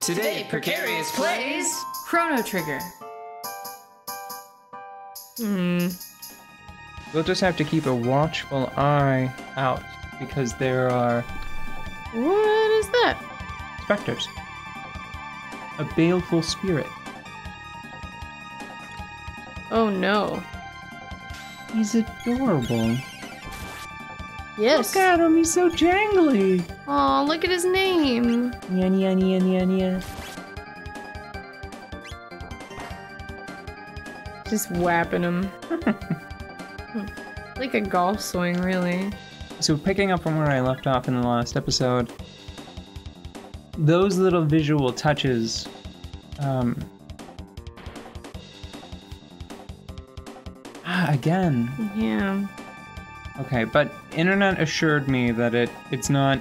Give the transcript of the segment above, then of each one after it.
Today, Precarious plays. Chrono Trigger. Hmm. We'll just have to keep a watchful eye out because there are What is that? specters. A baleful spirit. Oh no. He's adorable. Yes. Look at him, he's so jangly. Oh, look at his name. Nya nya nya nya nya. Just whapping him. Like a golf swing, really. So picking up from where I left off in the last episode, those little visual touches, um, ah, again, Yeah. Okay, but internet assured me that it it's not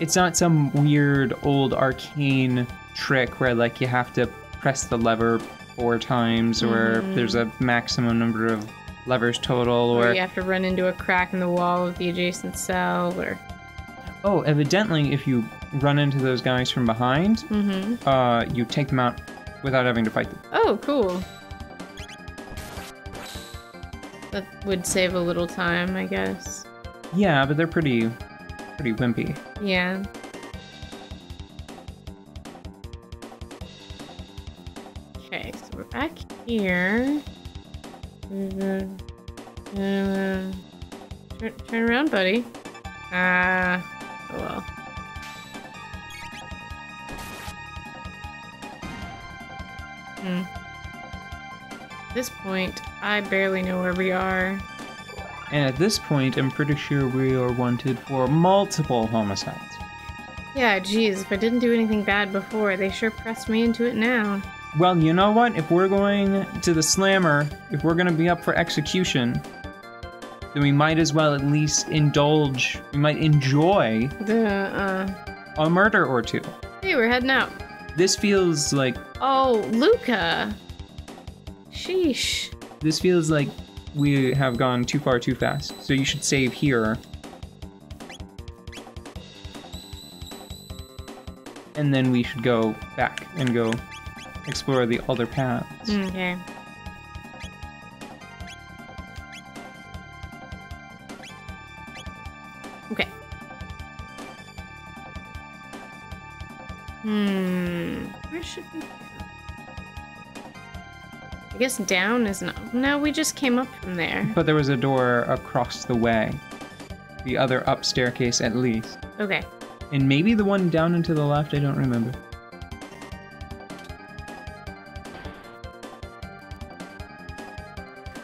it's not some weird old arcane trick where like you have to press the lever four times or Mhm. there's a maximum number of levers total Or, or you have to run into a crack in the wall of the adjacent cell, or. oh evidently if you run into those guys from behind Mm-hmm. uh you take them out without having to fight them. Oh, cool. That would save a little time, I guess. Yeah, but they're pretty pretty wimpy. Yeah. Okay, so we're back here. Uh, turn, turn around, buddy. Ah, oh well. Hmm. At this point, I barely know where we are. And at this point I'm pretty sure we are wanted for multiple homicides. Yeah, geez, if I didn't do anything bad before, they sure pressed me into it now. Well, you know what? If we're going to the slammer, if we're going to be up for execution, then we might as well at least indulge, we might enjoy The, uh, a murder or two. hey, we're heading out. This feels like Oh, Lucca! Sheesh. this feels like we have gone too far too fast. So you should save here. And then we should go back and go explore the other paths. Okay. Okay. Hmm. Where should we go? I guess down is not. No, we just came up from there. But there was a door across the way. The other up staircase at least. Okay. And maybe the one down and to the left, I don't remember.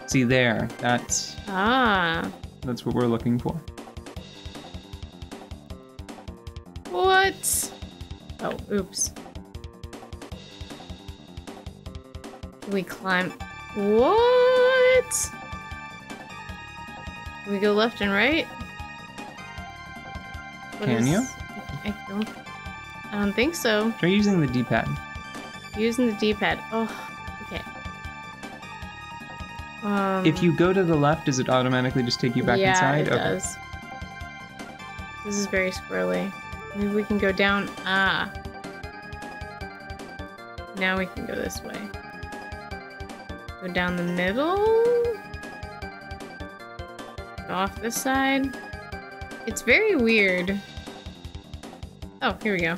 See there, that's Ah. that's what we're looking for. What? Oh, oops. We climb? What? We go left and right? What Can you? I don't. I don't think so. Try using the D-pad. Using the D-pad. Oh, okay. Um, If you go to the left, does it automatically just take you back yeah, inside? it does. This is very squirrely. Maybe we can go down. Ah. Now we can go this way. Go down the middle. Go off this side. It's very weird. Oh, here we go.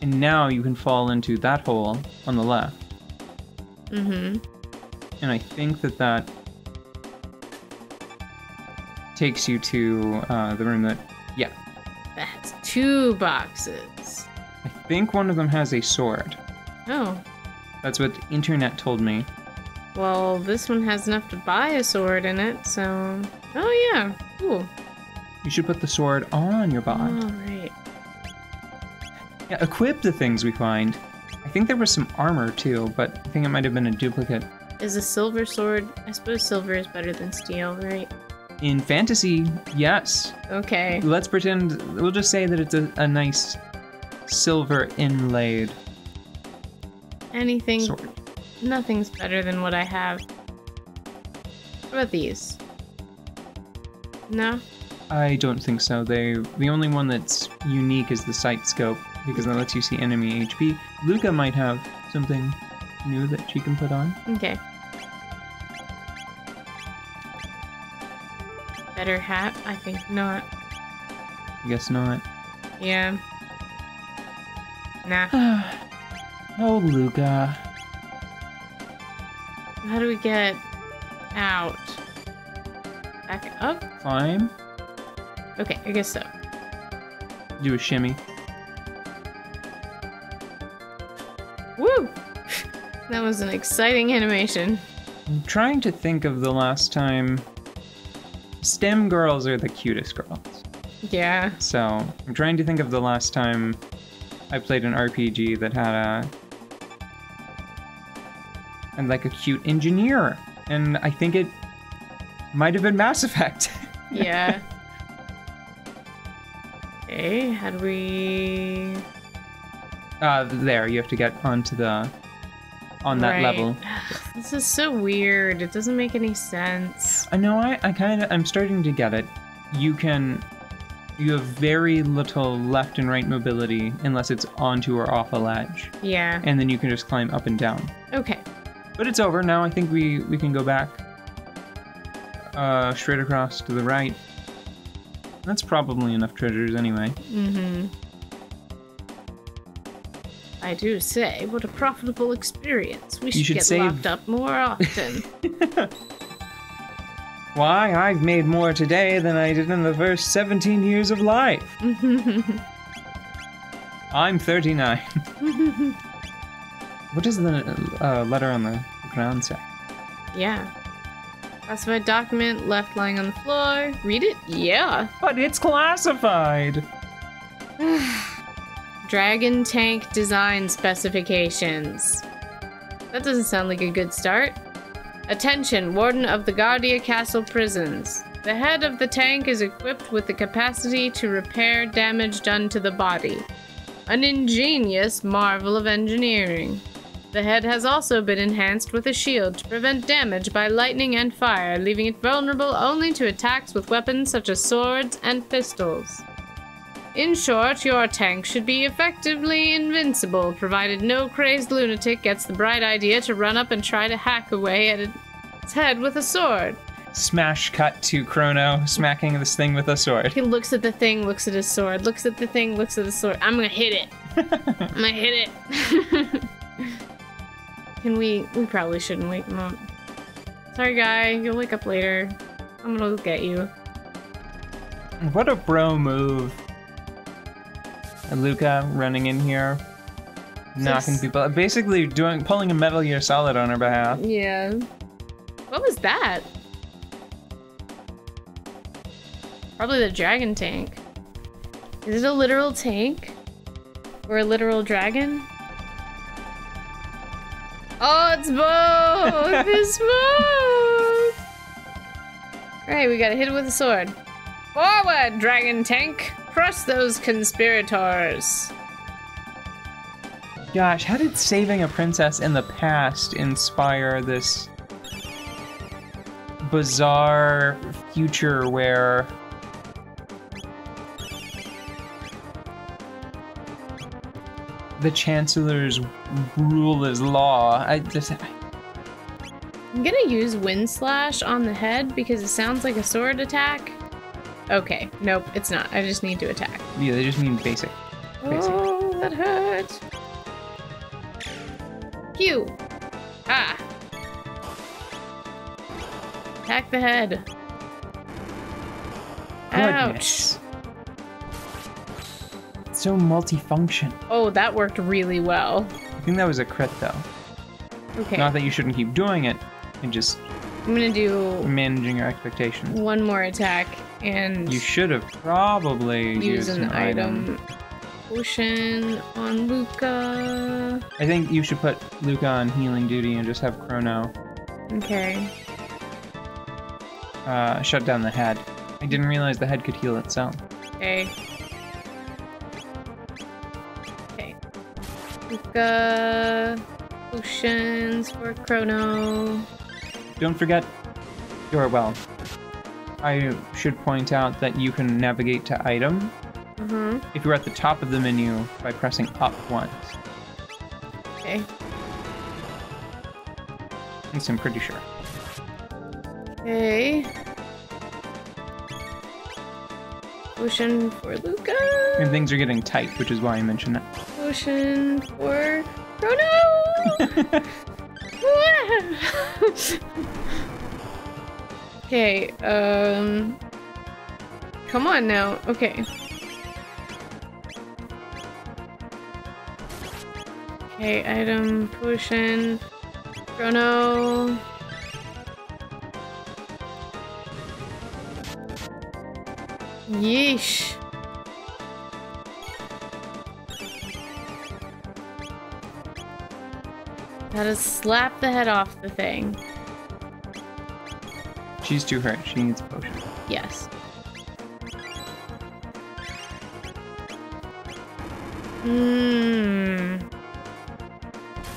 And now you can fall into that hole on the left. Mm-hmm. And I think that that takes you to uh, the room that, yeah, That's two boxes. I think one of them has a sword. Oh. That's what the internet told me. Well, this one has enough to buy a sword in it, so. Oh, yeah. Cool. You should put the sword on your bond. All right. Yeah, equip the things we find. I think there was some armor too, but I think it might have been a duplicate. Is a silver sword? I suppose silver is better than steel, right? In fantasy, yes. Okay. Let's pretend, we'll just say that it's a, a nice silver inlaid Anything. sword. Nothing's better than what I have. What about these? No? I don't think so. They the only one that's unique is the sight scope because that lets you see enemy HP. Lucca might have something new that she can put on. Okay. Better hat? I think not. I guess not. Yeah. Nah. oh, Lucca. How do we get out? Back up? Climb. Okay, I guess so. Do a shimmy. Woo! that was an exciting animation. I'm trying to think of the last time. STEM girls are the cutest girls. Yeah. So I'm trying to think of the last time I played an RPG that had a and like a cute engineer, and I think it might have been Mass Effect. Yeah. okay, how do we... uh, there you have to get onto the on that Right. level. This is so weird. It doesn't make any sense. I know. I, I kind of I'm starting to get it. You can you have very little left and right mobility unless it's onto or off a ledge, Yeah. and then you can just climb up and down. Okay. But it's over now. I think we we can go back uh, straight across to the right. That's probably enough treasures anyway. Mm-hmm. I do say, what a profitable experience. We should, should get save- locked up more often. Why? I've made more today than I did in the first 17 years of life. I'm 39. what does the uh, letter on the ground say? yeah. Classified document left lying on the floor. Read it? Yeah. But it's classified. Dragon tank design specifications. That doesn't sound like a good start. Attention, Warden of the Guardia Castle prisons. The head of the tank is equipped with the capacity to repair damage done to the body. An ingenious marvel of engineering. The head has also been enhanced with a shield to prevent damage by lightning and fire, leaving it vulnerable only to attacks with weapons such as swords and pistols. In short, your tank should be effectively invincible, provided no crazed lunatic gets the bright idea to run up and try to hack away at its head with a sword. Smash cut to Crono smacking this thing with a sword. He looks at the thing, looks at his sword, looks at the thing, looks at the sword. I'm gonna hit it. I'm gonna hit it. Can we? We probably shouldn't wake him up. Sorry, guy. You'll wake up later. I'm gonna get you. What a bro move. And Lucca running in here, knocking people, basically doing pulling a Metal Gear Solid on her behalf. Yeah. What was that? Probably the dragon tank. Is it a literal tank? Or a literal dragon? Oh, it's both! it's both! Alright, we gotta hit it with a sword. Forward, dragon tank! Crush those conspirators! Gosh, how did saving a princess in the past inspire this bizarre future where the chancellor's rule is law? I just I'm gonna use Wind Slash on the head because it sounds like a sword attack. Okay, nope, it's not. I just need to attack. yeah, they just mean basic. Basic. Oh, that hurt. Pew! Ah! Attack the head. Ouch! Goodness. So multifunction. Oh, that worked really well. I think that was a crit though. Okay, Not that you shouldn't keep doing it, and just I'm gonna do managing your expectations. one more attack and You should have probably use used an item. Potion on Lucca. I think you should put Lucca on healing duty and just have Crono Okay. uh, shut down the head. I didn't realize the head could heal itself. Okay. Lucca. Potions for Crono. Don't forget your well. I should point out that you can navigate to item Mm-hmm. if you're at the top of the menu by pressing up once. Okay. At least I'm pretty sure. Okay. Potion for Lucca. And things are getting tight, which is why I mentioned that. Potion for Crono. okay. Um. Come on now. Okay. Okay, item, potion, crono. Yeesh. Gotta slap the head off the thing. She's too hurt. She needs a potion. Yes. Hmm.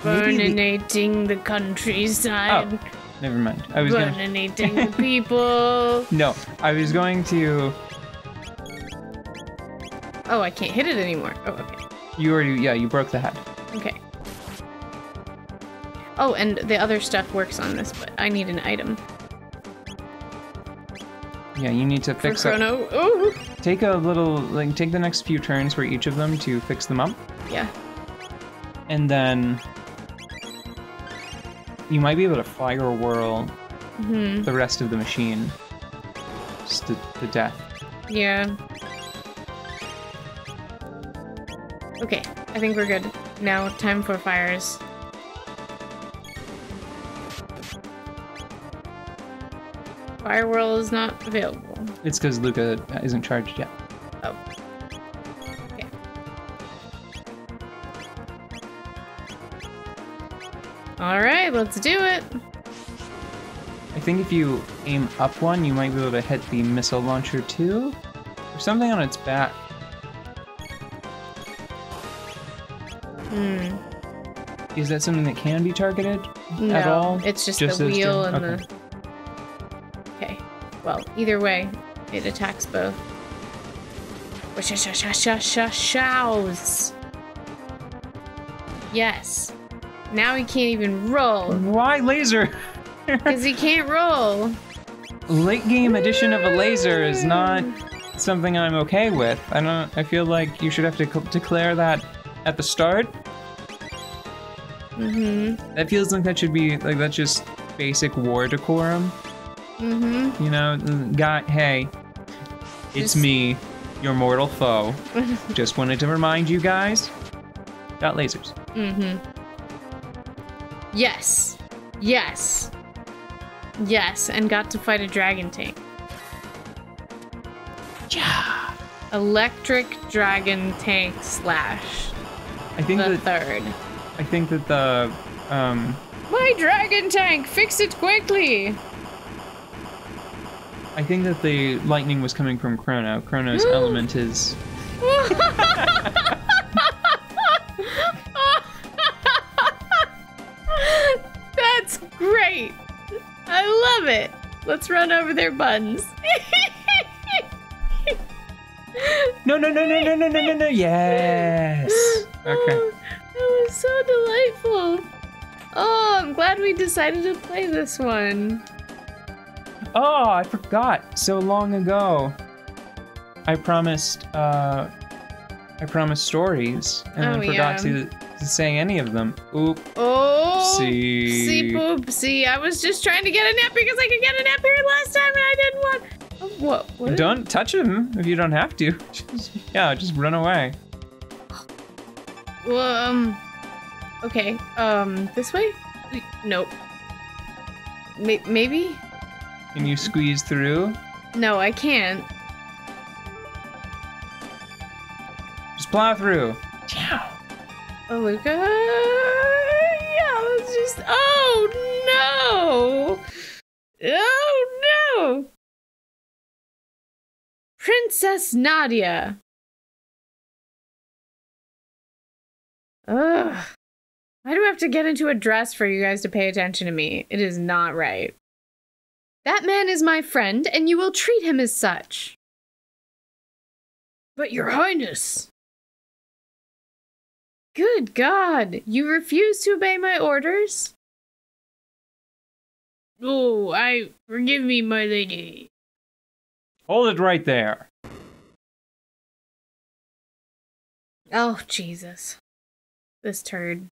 Maybe the- the countryside. Oh, Never mind. I was gonna. The people. No, I was going to. Oh, I can't hit it anymore. Oh, okay. You already. Yeah, you broke the head. Okay. Oh, and the other stuff works on this, but I need an item. Yeah, you need to For fix up. Crono. Oh! Take a little. Like, take the next few turns for each of them to fix them up. Yeah. And then. You might be able to fire whirl hmm the rest of the machine. Just to, to death. Yeah. Okay, I think we're good. Now, time for fires. Fire whirl is not available. It's because Lucca isn't charged yet. Oh. Okay. Alright, let's do it. I think if you aim up one, you might be able to hit the missile launcher too. There's something on its back. Hmm. Is that something that can be targeted No, at all? it's just, Just the wheel and Okay. the. Well, either way, it attacks both. Shows. Yes. Now he can't even roll Why laser? because he can't roll. Late game addition of a laser is not something I'm okay with. I don't. I feel like you should have to declare that at the start. Mm-hmm. That feels like that should be like that's just basic war decorum. Mm-hmm. You know, guy. Hey, it's Just- me, your mortal foe. just wanted to remind you guys. Got lasers. Mm-hmm. Yes. Yes. Yes, and got to fight a dragon tank. Yeah. Electric dragon tank slash. I think The that third. I think that the um My dragon tank! Fix it quickly! I think that the lightning was coming from Crono. Crono's mm. element is That's great! I love it! Let's run over their buns. No no no no no no no no no yes. Okay. Oh, that was so delightful. Oh, I'm glad we decided to play this one. Oh, I forgot. So long ago. I promised uh I promised stories and Oh, then forgot yeah. to, to say any of them. Oop. Oh, See. see. I was just trying to get a nap because I could get a nap here last time, and I didn't want. Oh, what? What? Don't touch him if you don't have to. Just, yeah, just run away. Well, um. Okay. Um. This way? Nope. May- maybe? Can you squeeze through? No, I can't. Just plow through. Oh, Lucca. Yeah, let's just. Oh no! Oh no! Princess Nadia. Ugh. Why do I have to get into a dress for you guys to pay attention to me? It is not right. That man is my friend, and you will treat him as such. But, Your Highness. Good God! You refuse to obey my orders? Oh, I. Forgive me, my lady. Hold it right there. Oh, Jesus. This turd.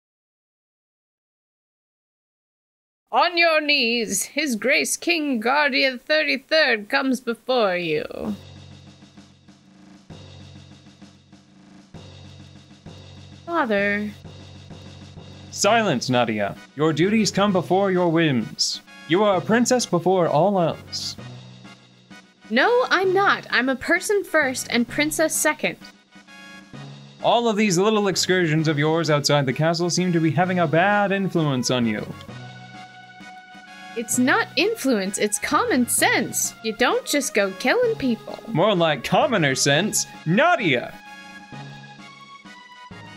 On your knees, His Grace King Guardia 33rd comes before you. Father. Silence, Nadia. Your duties come before your whims. You are a princess before all else. No, I'm not. I'm a person first and princess second. All of these little excursions of yours outside the castle seem to be having a bad influence on you. It's not influence, it's common sense. You don't just go killing people. More like commoner sense, Nadia!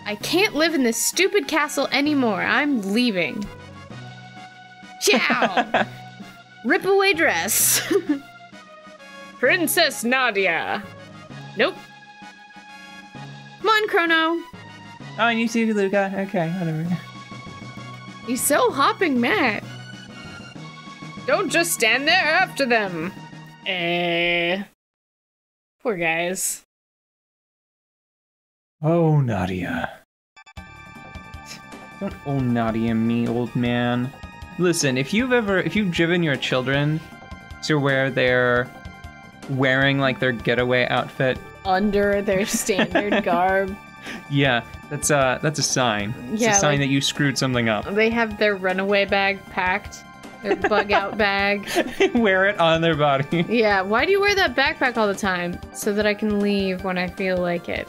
I can't live in this stupid castle anymore. I'm leaving. Ciao! Rip away dress. Princess Nadia. Nope. Come on, Crono. Oh, and you see Lucca? Okay, whatever. He's so hopping mad. Don't just stand there after them. Eh. Poor guys. Oh, Nadia. Don't oh Nadia me, old man. Listen, if you've ever, if you've driven your children to where they're wearing like their getaway outfit, Under their standard garb. yeah, that's a that's a sign. It's Yeah, a sign like- that you screwed something up. They have their runaway bag packed. Their bug out bag. Wear it on their body. Yeah, why do you wear that backpack all the time? So that I can leave when I feel like it.